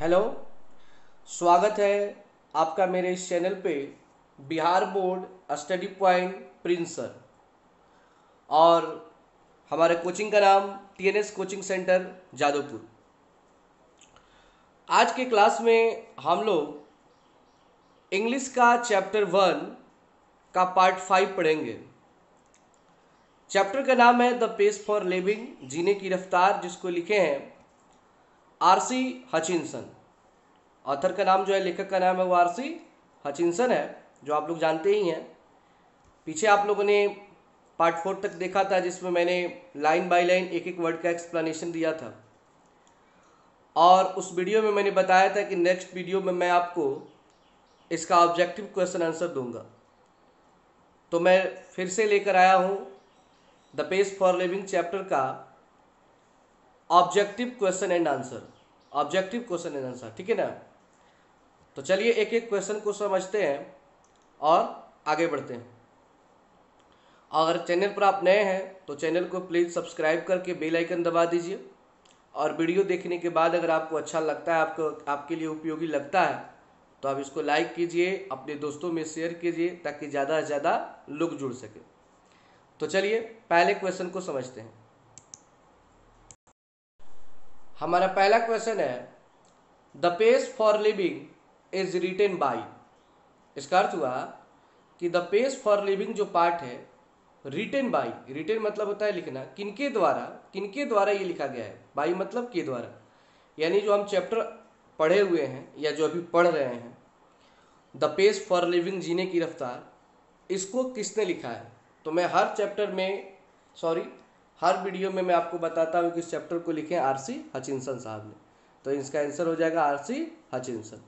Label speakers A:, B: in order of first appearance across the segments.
A: Hello, स्वागत है आपका मेरे इस चैनल पे बिहार बोर्ड स्टडी पॉइंट प्रिंसर और हमारे कोचिंग का नाम टीएनएस कोचिंग सेंटर जादवपुर। आज के क्लास में हम लोग इंग्लिश का चैप्टर वन का पार्ट फाइव पढ़ेंगे। चैप्टर का नाम है द पेस फॉर लिविंग, जीने की रफ्तार, जिसको लिखे हैं आरसी हचिनसन ऑथर का नाम जो है, लेखक का नाम है वो आरसी हचिनसन है, जो आप लोग जानते ही हैं। पीछे आप लोगों ने पार्ट फोर तक देखा था, जिसमें मैंने लाइन बाय लाइन एक एक वर्ड का एक्सप्लेनेशन दिया था। और उस वीडियो में मैंने बताया था कि नेक्स्ट वीडियो में मैं आपको इसका ऑब्जेक्टिव क्वेश्चन आंसर दूँगा। तो मैं फिर से लेकर आया हूँ the pace for living chapter का objective question and answer objective question and answer ठीक है ना? तो चलिए एक एक क्वेश्चन को समझते हैं और आगे बढ़ते हैं। अगर चैनल पर आप नए हैं तो चैनल को प्लीज़ सब्सक्राइब करके बेल आइकन दबा दीजिए। और वीडियो देखने के बाद अगर आपको अच्छा लगता है, आपको, आपके लिए उपयोगी लगता है तो आप इसको लाइक कीजिए, अपने दोस्तों में शेयर कीजिए, ताकि ज़्यादा से ज़्यादा लोग जुड़ सके। तो चलिए पहले क्वेश्चन को समझते हैं। हमारा पहला क्वेश्चन है the pace for living is written by इसका अर्थ हुआ कि द पेस फॉर लिविंग जो पार्ट है रिटेन बाई रिटेन मतलब होता है लिखना, किनके द्वारा किनके द्वारा ये लिखा गया है? बाई मतलब के द्वारा। यानी जो हम चैप्टर पढ़े हुए हैं या जो अभी पढ़ रहे हैं द पेस फॉर लिविंग जीने की रफ्तार, इसको किसने लिखा है? तो मैं हर चैप्टर में सॉरी हर वीडियो में मैं आपको बताता हूँ कि इस चैप्टर को लिखे आर सी हचिनसन साहब ने। तो इसका आंसर हो जाएगा आर सी हचिनसन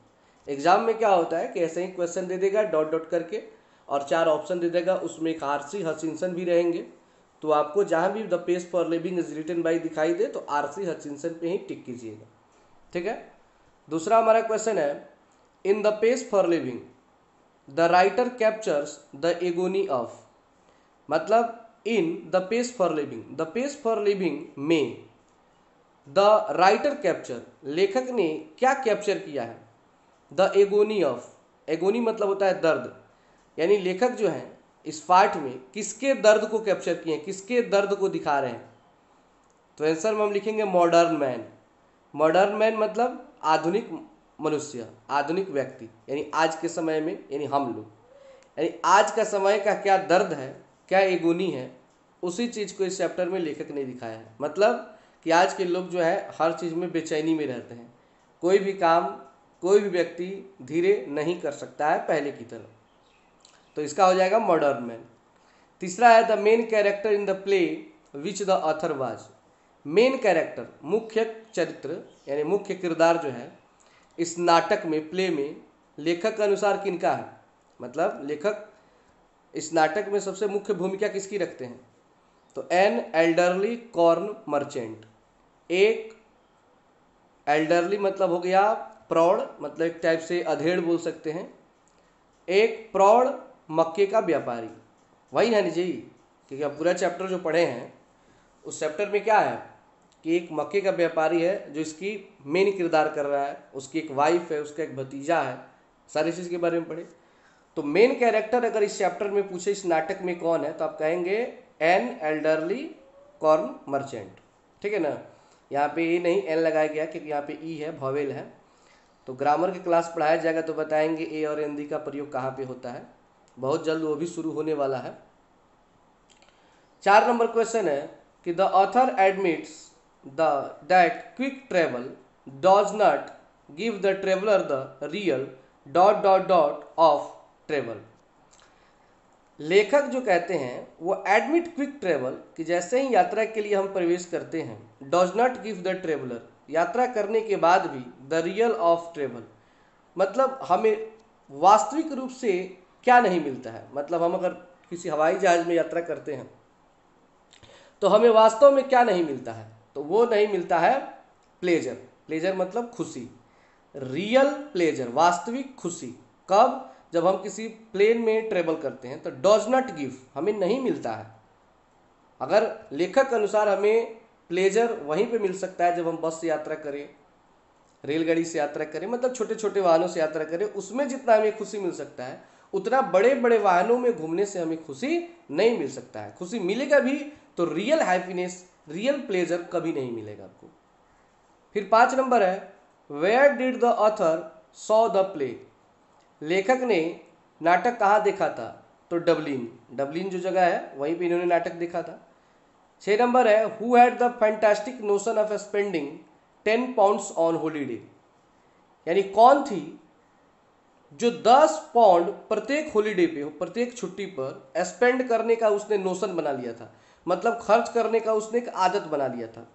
A: एग्ज़ाम में क्या होता है कि ऐसे ही क्वेश्चन दे देगा डॉट डॉट करके, और चार ऑप्शन दे देगा, उसमें एक आर सी हचिनसन भी रहेंगे। तो आपको जहाँ भी the pace for living is written by दिखाई दे तो आर सी हचिनसन पे ही टिक कीजिएगा। ठीक है? दूसरा हमारा क्वेश्चन है in the pace for living the writer captures the agony of मतलब in the pace for living the pace for living में द राइटर कैप्चर लेखक ने क्या कैप्चर किया है? द एगोनी ऑफ़ एगोनी मतलब होता है दर्द। यानी लेखक जो है, इस पार्ट में किसके दर्द को कैप्चर किए हैं, किसके दर्द को दिखा रहे हैं? तो आंसर में हम लिखेंगे मॉडर्न मैन मॉडर्न मैन मतलब आधुनिक मनुष्य, आधुनिक व्यक्ति। यानी आज के समय में, यानी हम लोग। यानी आज का समय का क्या दर्द है, क्या एगोनी है उसी चीज़ को इस चैप्टर में लेखक ने दिखाया है। मतलब कि आज के लोग जो है, हर चीज़ में बेचैनी में रहते हैं। कोई भी काम, कोई भी व्यक्ति धीरे नहीं कर सकता है पहले की तरह। तो इसका हो जाएगा मॉडर्न मैन तीसरा है the main character in the play which the author was main character मुख्य चरित्र, यानी मुख्य किरदार जो है, इस नाटक में प्ले में, लेखक के अनुसार किनका है? मतलब लेखक इस नाटक में सबसे मुख्य भूमिका किसकी रखते हैं? तो एन एल्डरली कॉर्न मर्चेंट। एक एल्डरली मतलब हो गया प्रौढ़ मतलब एक टाइप से अधेड़ बोल सकते हैं। एक प्रौढ़ मक्के का व्यापारी। वही है जी क्योंकि आप पूरा चैप्टर जो पढ़े हैं, उस चैप्टर में क्या है कि एक मक्के का व्यापारी है जो इसकी मेन किरदार कर रहा है, उसकी एक वाइफ है, उसका एक भतीजा है, सारी चीज़ के बारे में पढ़े। तो मेन कैरेक्टर अगर इस चैप्टर में पूछे, इस नाटक में कौन है तो आप कहेंगे एन एल्डरली कॉर्न मर्चेंट। ठीक है ना? यहाँ पे ए नहीं एन लगाया गया क्योंकि यहाँ पे ई है भवेल है। तो ग्रामर की क्लास पढ़ाया जाएगा तो बताएँगे ए और एन दी का प्रयोग कहाँ पे होता है। बहुत जल्द वो भी शुरू होने वाला है। चार नंबर क्वेश्चन है कि the author admits the that quick travel does not give the traveller the real dot dot dot of travel लेखक जो कहते हैं, वो एडमिट क्विक ट्रेवल कि जैसे ही यात्रा के लिए हम प्रवेश करते हैं does not give the traveller यात्रा करने के बाद भी द रियल ऑफ़ ट्रेवल मतलब हमें वास्तविक रूप से क्या नहीं मिलता है? मतलब हम अगर किसी हवाई जहाज़ में यात्रा करते हैं तो हमें वास्तव में क्या नहीं मिलता है? तो वो नहीं मिलता है प्लेजर प्लेजर मतलब खुशी। रियल प्लेजर वास्तविक खुशी। कब? जब हम किसी प्लेन में ट्रेवल करते हैं तो डॉज नॉट गिव हमें नहीं मिलता है। अगर लेखक अनुसार हमें प्लेजर वहीं पे मिल सकता है, जब हम बस से यात्रा करें, रेलगाड़ी से यात्रा करें मतलब छोटे छोटे वाहनों से यात्रा करें, उसमें जितना हमें खुशी मिल सकता है, उतना बड़े बड़े वाहनों में घूमने से हमें खुशी नहीं मिल सकता है। खुशी मिलेगा भी तो रियल हैप्पीनेस रियल प्लेजर कभी नहीं मिलेगा आपको। फिर पाँच नंबर है where did the author saw the play लेखक ने नाटक कहाँ देखा था? तो डबलिन। डबलिन जो जगह है, वहीं पे इन्होंने नाटक देखा था। छः नंबर है who had the fantastic notion of spending ten pounds on holiday यानी कौन थी जो दस पाउंड प्रत्येक होलीडे पे, प्रत्येक छुट्टी पर स्पेंड करने का उसने नोशन बना लिया था? मतलब खर्च करने का उसने एक आदत बना लिया था।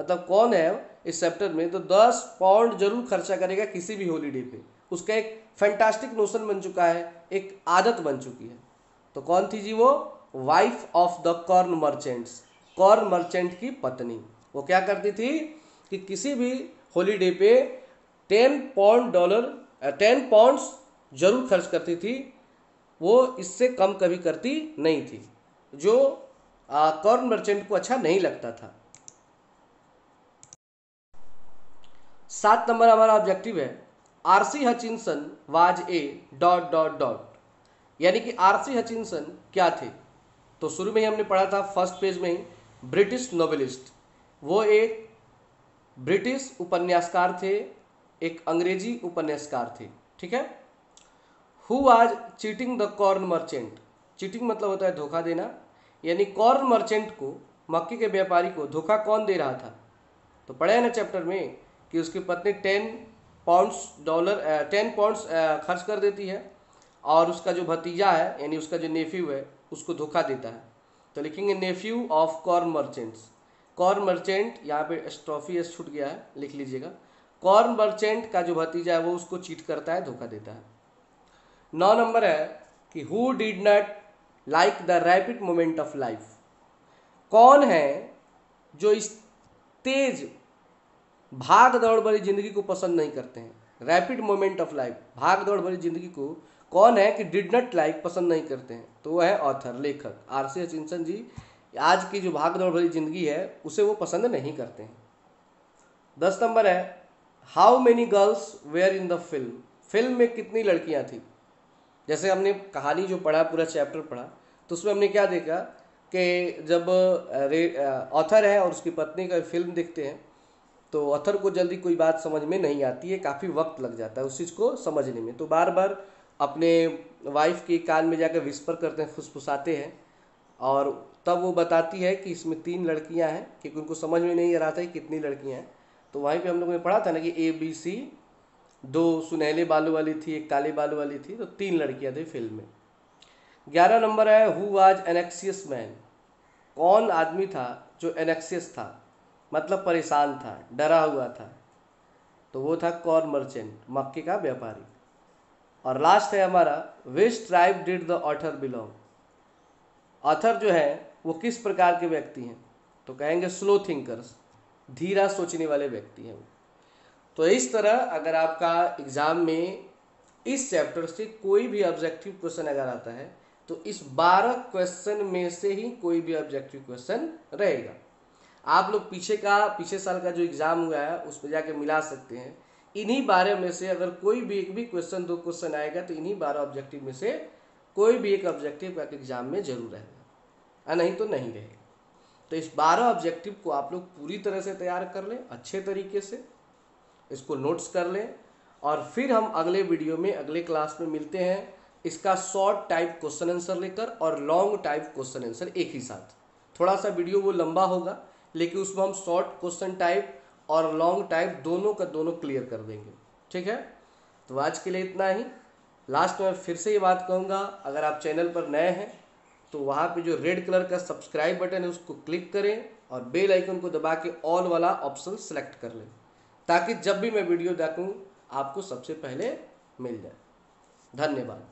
A: मतलब कौन है? इस चैप्टर में तो दस पाउंड ज़रूर खर्चा करेगा किसी भी होलीडे पे। उसका एक फैंटास्टिक नोशन बन चुका है, एक आदत बन चुकी है। तो कौन थी जी वो? Wife of the corn merchants corn merchant की पत्नी। वो क्या करती थी कि किसी भी हॉलीडे पे ten pound dollar ten pounds ज़रूर खर्च करती थी। वो इससे कम कभी करती नहीं थी। जो कॉर्न मर्चेंट को अच्छा नहीं लगता था। सात नंबर हमारा ऑब्जेक्टिव है। RC Hutchinson was a dot dot dot. यानी कि आरसी हचिनसन क्या थे? तो शुरू में ही हमने पढ़ा था फ़र्स्ट पेज में ही ब्रिटिश नोवेलिस्ट वो एक ब्रिटिश उपन्यासकार थे, एक अंग्रेज़ी उपन्यासकार थे, ठीक है? Who was cheating the corn merchant cheating मतलब होता है धोखा देना। यानी कॉर्न मर्चेंट को, मक्के के व्यापारी को धोखा कौन दे रहा था? तो पढ़े है ना चैप्टर में कि उसकी पत्नी ten pounds dollar ten pounds खर्च कर देती है और उसका जो भतीजा है, यानी उसका जो नेफ्यू है, उसको धोखा देता है। तो लिखेंगे nephew of corn merchants corn merchant यहाँ पे स्ट्रॉफी एस छूट गया है, लिख लीजिएगा। कॉर्न मर्चेंट का जो भतीजा है, वो उसको चीट करता है, धोखा देता है। नौ नंबर है कि who did not like the rapid moment of life कौन है जो इस तेज भाग दौड़ भरी ज़िंदगी को पसंद नहीं करते हैं। रैपिड मोमेंट ऑफ़ लाइफ भाग दौड़ भरी ज़िंदगी को कौन है कि डिड नॉट लाइक पसंद नहीं करते हैं? तो वह है ऑथर लेखक आर सी हचिंसन जी। आज की जो भाग दौड़ भरी ज़िंदगी है, उसे वो पसंद नहीं करते हैं। दस नंबर है how many girls were in the film film में कितनी लड़कियाँ थी? जैसे हमने कहानी जो पढ़ा, पूरा चैप्टर पढ़ा तो उसमें हमने क्या देखा कि जब ऑथर है और उसकी पत्नी का फ़िल्म देखते हैं तो ऑथर को जल्दी कोई बात समझ में नहीं आती है, काफ़ी वक्त लग जाता है उस चीज़ को समझने में। तो बार बार अपने वाइफ के कान में जाकर विस्पर करते हैं, फुसफुसाते हैं और तब वो बताती है कि इसमें तीन लड़कियाँ हैं क्योंकि उनको समझ में नहीं आ रहा था कि कितनी लड़कियाँ हैं। तो वहीं पे हम लोगों ने पढ़ा था ना कि ए बी सी दो सुनहले बालू वाली थी, एक काले बालू वाली थी तो तीन लड़कियाँ थी फ़िल्म में। ग्यारह नंबर है हु वाज एनेक्सियस मैन कौन आदमी था जो एनेक्सियस था? मतलब परेशान था, डरा हुआ था। तो वो था कॉर्न मर्चेंट, मक्के का व्यापारी। और लास्ट है हमारा which tribe did the author belong author जो है, वो किस प्रकार के व्यक्ति हैं? तो कहेंगे स्लो थिंकर्स धीरा सोचने वाले व्यक्ति हैं तो इस तरह अगर आपका एग्ज़ाम में इस चैप्टर से कोई भी ऑब्जेक्टिव क्वेश्चन अगर आता है तो इस बारह क्वेश्चन में से ही कोई भी ऑब्जेक्टिव क्वेश्चन रहेगा। आप लोग पीछे का, पीछे साल का जो एग्ज़ाम हुआ है, उस पर जाके मिला सकते हैं। इन्हीं बारह में से अगर कोई भी एक भी क्वेश्चन दो क्वेश्चन आएगा तो इन्हीं बारह ऑब्जेक्टिव में से कोई भी एक ऑब्जेक्टिव आपके एग्ज़ाम में ज़रूर रहेगा नहीं तो नहीं रहेगा। तो इस बारह ऑब्जेक्टिव को आप लोग पूरी तरह से तैयार कर लें, अच्छे तरीके से। इसको नोट्स कर लें। और फिर हम अगले वीडियो में, अगले क्लास में मिलते हैं। इसका शॉर्ट टाइप क्वेश्चन आंसर लेकर और लॉन्ग टाइप क्वेश्चन आंसर एक ही साथ। थोड़ा सा वीडियो वो लंबा होगा लेकिन उसमें हम शॉर्ट क्वेश्चन टाइप और लॉन्ग टाइप दोनों का दोनों क्लियर कर देंगे। ठीक है? तो आज के लिए इतना ही। लास्ट में फिर से ये बात कहूँगा, अगर आप चैनल पर नए हैं तो वहाँ पे जो रेड कलर का सब्सक्राइब बटन है, उसको क्लिक करें और बेल आइकन को दबा के ऑल वाला ऑप्शन सेलेक्ट कर लें, ताकि जब भी मैं वीडियो देखूँ, आपको सबसे पहले मिल जाए। धन्यवाद।